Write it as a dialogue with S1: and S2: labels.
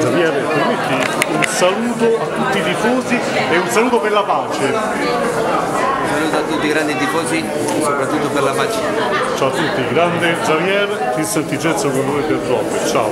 S1: Javier, permetti un saluto a tutti i tifosi e un saluto per la pace.
S2: Un saluto a tutti i grandi tifosi, soprattutto per la pace.
S1: Ciao a tutti, grande Javier, ti senti Tigezzo con noi per Roppe. Ciao.